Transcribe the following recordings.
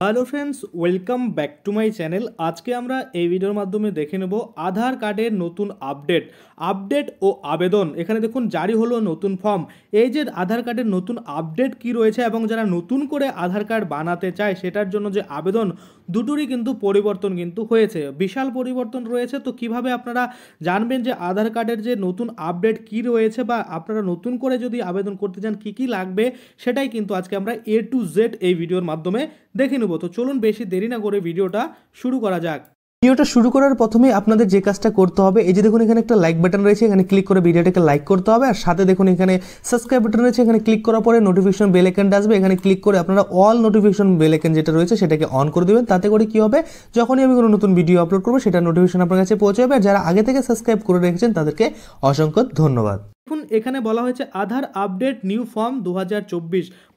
Hello friends welcome back to my channel আজকে আমরা এই ভিডিওর মাধ্যমে দেখে নেব আধার কার্ডের নতুন আপডেট আপডেট ও আবেদন। এখানে দেখুন, জারি হলো নতুন ফর্ম এই যে আধার কার্ডের নতুন আপডেট কি রয়েছে এবং যারা নতুন করে আধার কার্ড বানাতে চায়, সেটার জন্য যে আবেদন, দুটোরই কিন্তু পরিবর্তন কিন্তু হয়েছে। বিশাল পরিবর্তন রয়েছে। তো কীভাবে আপনারা জানবেন যে আধার কার্ডের যে নতুন আপডেট কি রয়েছে বা আপনারা নতুন করে যদি আবেদন করতে চান, কি কি লাগবে, সেটাই কিন্তু আজকে আমরা এ টু জেড এই ভিডিওর মাধ্যমে দেখে নেব। তো চলুন বেশি দেরি না করে ভিডিওটা শুরু করা যাক। ভিডিওটা শুরু করার প্রথমে আপনাদের যে কাজটা করতে হবে, এই যে দেখুন এখানে একটা লাইক বাটন রয়েছে, এখানে ক্লিক করে ভিডিওটাকে লাইক করতে হবে, আর সাথে দেখুন এখানে সাবস্ক্রাইব বাটন রয়েছে, এখানে ক্লিক করার পরে নোটিফিকেশন বেল আইকনটা আসবে, এখানে ক্লিক করে আপনারা অল নোটিফিকেশন বেল আইকন যেটা রয়েছে সেটাকে অন করে দেবেন, তাতে করে কি হবে, যখনই আমি কোনো নতুন ভিডিও আপলোড করব, সেটা নোটিফিকেশন আপনার কাছে পৌঁছে যাবে আর যারা আগে থেকে সাবস্ক্রাইব করে রেখেছেন তাদেরকে অসংখ্য ধন্যবাদ। দেখুন, এখানে বলা হয়েছে আধার আপডেট নিউ ফর্ম দু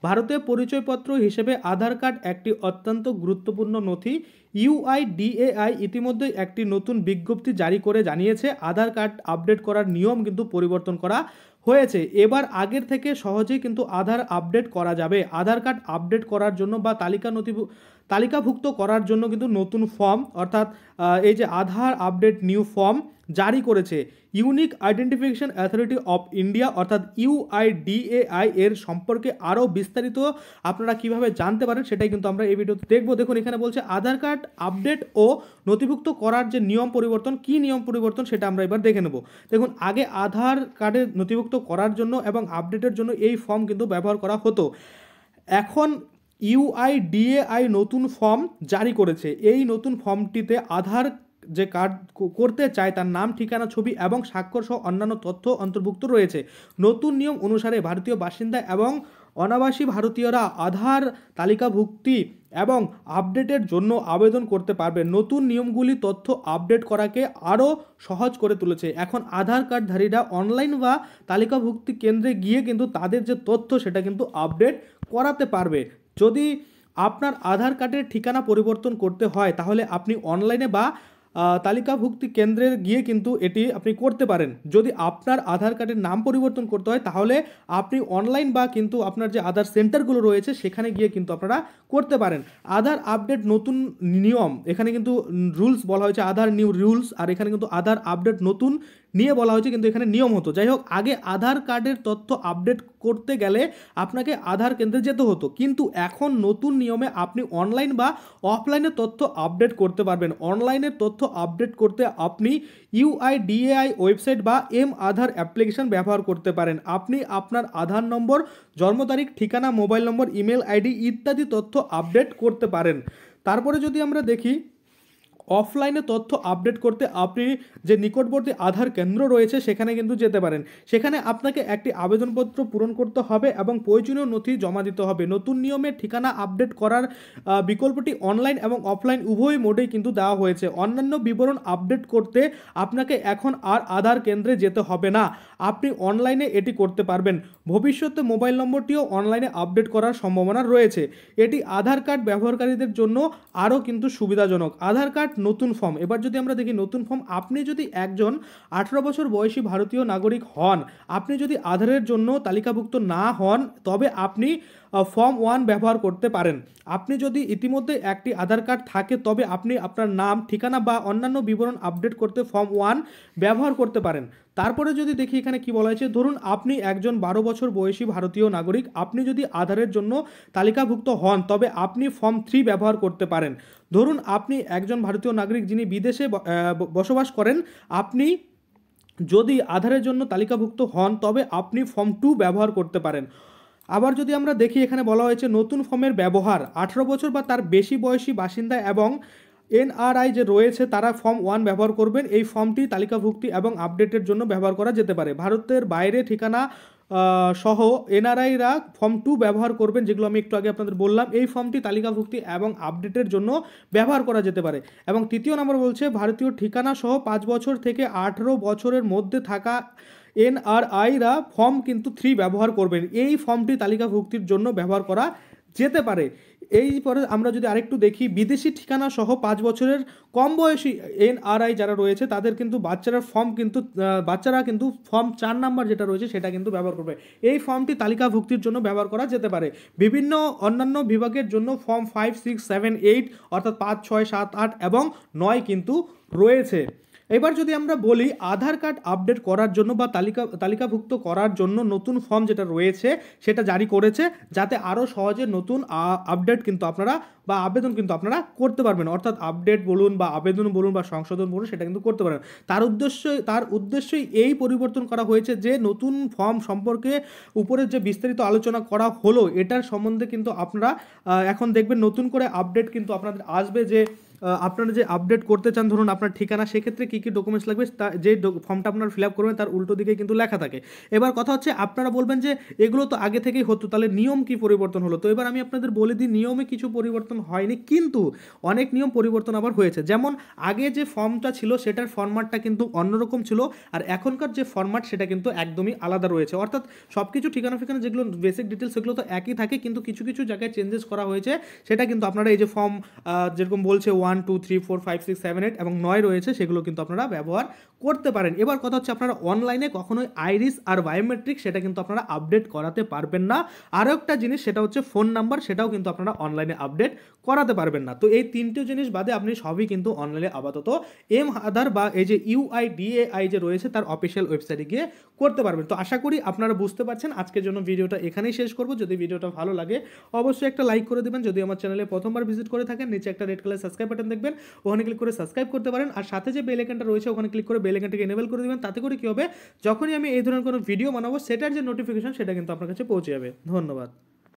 ভারতীয় পরিচয়পত্র হিসেবে আধার কার্ড একটি অত্যন্ত গুরুত্বপূর্ণ নথি। ইউআইডিএআই ইতিমধ্যে একটি নতুন বিজ্ঞপ্তি জারি করে জানিয়েছে, আধার কার্ড আপডেট করার নিয়ম কিন্তু পরিবর্তন করা হয়েছে। এবার আগের থেকে সহজেই কিন্তু আধার আপডেট করা যাবে। আধার কার্ড আপডেট করার জন্য বা তালিকা নথি তালিকাভুক্ত করার জন্য কিন্তু নতুন ফর্ম, অর্থাৎ এই যে আধার আপডেট নিউ ফর্ম জারি করেছে। Unique Identification Authority of India অর্থাৎ ইউআইডিএআই এর সম্পর্কে আরও বিস্তারিত আপনারা কীভাবে জানতে পারেন সেটাই কিন্তু আমরা এই ভিডিওতে দেখব। দেখুন, এখানে বলছে আধার কার্ড আপডেট ও নথিভুক্ত করার যে নিয়ম পরিবর্তন, কি নিয়ম পরিবর্তন সেটা আমরা এবার দেখে নেব। দেখুন, আগে আধার কার্ডে নথিভুক্ত করার জন্য এবং আপডেটের জন্য এই ফর্ম কিন্তু ব্যবহার করা হতো। এখন ইউআইডিএআই নতুন ফর্ম জারি করেছে। এই নতুন ফর্মটিতে আধার যে কার্ড করতে চায় তার নাম, ঠিকানা, ছবি এবং স্বাক্ষর সহ অন্যান্য তথ্য অন্তর্ভুক্ত রয়েছে। নতুন নিয়ম অনুসারে ভারতীয় বাসিন্দা এবং অনাবাসী ভারতীয়রা আধার তালিকাভুক্তি এবং আপডেটের জন্য আবেদন করতে পারবে। নতুন নিয়মগুলি তথ্য আপডেট করাকে আরও সহজ করে তুলেছে। এখন আধার কার্ডধারীরা অনলাইন বা তালিকাভুক্তি কেন্দ্রে গিয়ে কিন্তু তাদের যে তথ্য সেটা কিন্তু আপডেট করাতে পারবে। যদি আপনার আধার কার্ডের ঠিকানা পরিবর্তন করতে হয়, তাহলে আপনি অনলাইনে বা তালিকাভুক্তি কেন্দ্রে গিয়ে কিন্তু এটি আপনি করতে পারেন। যদি আপনার আধার কার্ডের নাম পরিবর্তন করতে হয়, তাহলে আপনি অনলাইন বা কিন্তু আপনার যে আধার সেন্টারগুলো রয়েছে, সেখানে গিয়ে কিন্তু আপনারা করতে পারেন। আধার আপডেট নতুন নিয়ম, এখানে কিন্তু রুলস বলা হয়েছে, আধার নিউ রুলস আর এখানে কিন্তু আধার আপডেট নতুন নিয়ে বলা হয়েছে, কিন্তু এখানে নিয়ম হতো। যাই হোক, আগে আধার কার্ডের তথ্য আপডেট করতে গেলে আপনাকে আধার কেন্দ্রে যেতে হতো। কিন্তু এখন নতুন নিয়মে আপনি অনলাইন বা অফলাইনে তথ্য আপডেট করতে পারবেন। অনলাইনের তথ্য আপডেট করতে আপনি ইউআইডিএআই ওয়েবসাইট বা এম আধার অ্যাপ্লিকেশন ব্যবহার করতে পারেন। আপনি আপনার আধার নম্বর, জন্ম তারিখ, ঠিকানা, মোবাইল নম্বর, ইমেল আইডি ইত্যাদি তথ্য আপডেট করতে পারেন। তারপরে যদি আমরা দেখি অফলাইনে তথ্য আপডেট করতে আপনি যে নিকটবর্তী আধার কেন্দ্র রয়েছে, সেখানে কিন্তু যেতে পারেন। সেখানে আপনাকে একটি আবেদনপত্র পূরণ করতে হবে এবং প্রয়োজনীয় নথি জমা দিতে হবে। নতুন নিয়মে ঠিকানা আপডেট করার বিকল্পটি অনলাইন এবং অফলাইন উভয় মোডেই কিন্তু দেওয়া হয়েছে। অন্যান্য বিবরণ আপডেট করতে আপনাকে এখন আর আধার কেন্দ্রে যেতে হবে না। আপনি অনলাইনে এটি করতে পারবেন। ভবিষ্যতে মোবাইল নম্বরটিও অনলাইনে আপডেট করার সম্ভাবনা রয়েছে। এটি আধার কার্ড ব্যবহারকারীদের জন্য আরও কিন্তু সুবিধাজনক। আধার কার্ড নতুন ফর্ম এবার যদি আমরা দেখি নতুন ফর্ম আপনি যদি একজন আঠেরো বছর বয়সী ভারতীয় নাগরিক হন, আপনি যদি আধারের জন্য তালিকাভুক্ত না হন, তবে আপনি ফর্ম ওয়ান ব্যবহার করতে পারেন। আপনি যদি ইতিমধ্যে একটি আধার কার্ড থাকে, তবে আপনি আপনার নাম, ঠিকানা বা অন্যান্য বিবরণ আপডেট করতে ফর্ম ওয়ান ব্যবহার করতে পারেন। তারপরে যদি দেখি এখানে কি বলা হয়েছে, ধরুন আপনি একজন বারো বছর বয়সী ভারতীয় নাগরিক, আপনি যদি আধারের জন্য তালিকাভুক্ত হন, তবে আপনি ফর্ম থ্রি ব্যবহার করতে পারেন। ধরুন আপনি একজন ভারতীয় নাগরিক যিনি বিদেশে বসবাস করেন, আপনি যদি আধারের জন্য তালিকাভুক্ত হন, তবে আপনি ফর্ম টু ব্যবহার করতে পারেন। আবার যদি আমরা দেখি, এখানে বলা হয়েছে নতুন ফর্মের ব্যবহার, আঠারো বছর বা তার বেশি বয়সী বাসিন্দা এবং এনআরআই যে রয়েছে, তারা ফর্ম ওয়ান ব্যবহার করবেন। এই ফর্মটি তালিকাভুক্তি এবং আপডেটের জন্য ব্যবহার করা যেতে পারে। ভারতের বাইরে ঠিকানা সহ এনআরআইরা ফর্ম টু ব্যবহার করবেন, যেগুলো আমি একটু আগে আপনাদের বললাম। এই ফর্মটি তালিকাভুক্তি এবং আপডেটের জন্য ব্যবহার করা যেতে পারে। এবং তৃতীয় নম্বর বলছে, ভারতীয় ঠিকানা সহ পাঁচ বছর থেকে আঠেরো বছরের মধ্যে থাকা এনআরআইরা ফর্ম কিন্তু থ্রি ব্যবহার করবেন। এই ফর্মটি তালিকাভুক্তির জন্য ব্যবহার করা যেতে পারে। এই পরে আমরা যদি আরেকটু দেখি, বিদেশি ঠিকানা সহ পাঁচ বছরের কম বয়সী এনআরআই যারা রয়েছে, তাদের কিন্তু বাচ্চারা ফর্ম কিন্তু বাচ্চারা কিন্তু ফর্ম চার নাম্বার যেটা রয়েছে সেটা কিন্তু ব্যবহার করবে। এই ফর্মটি তালিকাভুক্তির জন্য ব্যবহার করা যেতে পারে। বিভিন্ন অন্যান্য বিভাগের জন্য form five six seven eight অর্থাৎ পাঁচ, ছয়, সাত, আট এবং নয় কিন্তু রয়েছে। এবার যদি আমরা বলি আধার কার্ড আপডেট করার জন্য বা তালিকা, তালিকাভুক্ত করার জন্য নতুন ফর্ম যেটা রয়েছে, সেটা জারি করেছে, যাতে আরও সহজে নতুন আপডেট কিন্তু আপনারা বা আবেদন কিন্তু আপনারা করতে পারবেন। অর্থাৎ আপডেট বলুন বা আবেদন বলুন বা সংশোধন বলুন, সেটা কিন্তু করতে পারেন। তার উদ্দেশ্য, তার উদ্দেশ্যই এই পরিবর্তন করা হয়েছে যে নতুন ফর্ম সম্পর্কে উপরের যে বিস্তারিত আলোচনা করা হলো, এটার সম্বন্ধে কিন্তু আপনারা এখন দেখবেন নতুন করে আপডেট কিন্তু আপনাদের আসবে যে আপনারা যে আপডেট করতে চান, ধরুন আপনার ঠিকানা, সেক্ষেত্রে কী কী ডকুমেন্টস লাগবে, তা, যে ফর্মটা আপনারা ফিল আপ করবেন, তার উল্টো দিকে কিন্তু লেখা থাকে। এবার কথা হচ্ছে, আপনারা বলবেন যে, এগুলো তো আগে থেকেই হতো, তাহলে নিয়ম কি পরিবর্তন হলো? তো এবার আমি আপনাদের বলে দিই, নিয়মে কিছু পরিবর্তন হয়নি, কিন্তু অনেক নিয়ম পরিবর্তন আবার হয়েছে। যেমন, আগে যে ফর্মটা ছিল, সেটার ফরম্যাটটা কিন্তু অন্যরকম ছিল, আর এখনকার যে ফরম্যাট সেটা কিন্তু একদমই আলাদা রয়েছে। অর্থাৎ সব কিছু ঠিকানা ফিকানা যেগুলো বেসিক ডিটেলস সেগুলো তো একই থাকে, কিন্তু কিছু কিছু জায়গায় চেঞ্জেস করা হয়েছে। সেটা কিন্তু আপনারা এই যে ফর্ম যেরকম বলছে one two three four five six seven eight এবং নয় রয়েছে, সেগুলো কিন্তু আপনারা ব্যবহার করতে পারেন। এবার কথা হচ্ছে আপনারা অনলাইনে কখনোই আইরিস আর বায়োমেট্রিক সেটা কিন্তু আপনারা আপডেট করাতে পারবেন না। আরও একটা জিনিস, সেটা হচ্ছে ফোন নাম্বার সেটাও কিন্তু আপনারা অনলাইনে আপডেট করাতে পারবেন না। তো এই তিনটে জিনিস বাদে আপনি সবই কিন্তু অনলাইনে আপাতত এম আধার বা এই যে ইউআইডিএআই যে রয়েছে তার অফিসিয়াল ওয়েবসাইটে গিয়ে করতে পারবেন। তো আশা করি আপনারা বুঝতে পারছেন। আজকের জন্য ভিডিওটা এখানেই শেষ করব। যদি ভিডিওটা ভালো লাগে অবশ্যই একটা লাইক করে দেবেন। যদি আমার চ্যানেলে প্রথমবার ভিজিট করে থাকেন, নিচে একটা রেড কালার সাবস্ক্রাইব বাটন দেখবেন, ওখানে ক্লিক করে সাবস্ক্রাইব করতে পারেন। আর সাথে যে বেল আইকনটা রয়েছে, ওখানে ক্লিক করে বেল আইকনটাকে এনেবল করে দেবেন। তাতে করে কি হবে? যখনই আমি এই ধরনের কোনো ভিডিও বানাবো, সেটার যে নোটিফিকেশন সেটা কিন্তু আপনার কাছে পৌঁছে যাবে। ধন্যবাদ।